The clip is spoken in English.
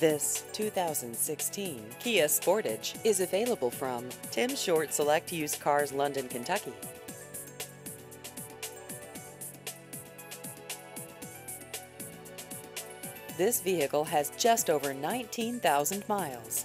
This 2016 Kia Sportage is available from Tim Short Select Used Cars, London, Kentucky. This vehicle has just over 19,000 miles.